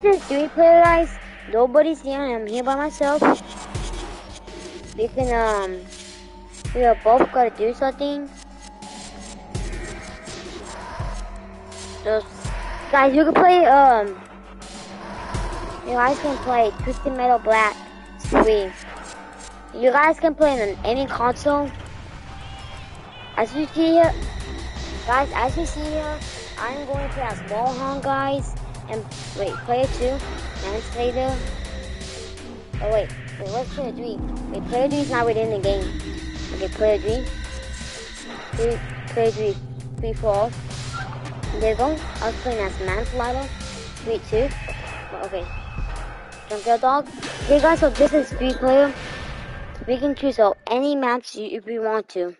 This is three player guys. Nobody's here. I'm here by myself. We can um we are both gotta do something. Just guys you can play um you guys can play Twisted Metal Black 3. You guys can play on any console. As you see here guys as you see here I'm going to play as Warthog guys and wait, player two, Manslaughter. Oh wait, wait, what's player three? Wait, player three is not within the game. Okay, player three. Three, player three, three, four. You go. I was playing as Manslaughter. Three, two. Oh, okay. Junkyard Dog. Hey guys, so this is three player. We can choose out any maps if we want to.